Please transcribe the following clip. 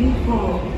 beautiful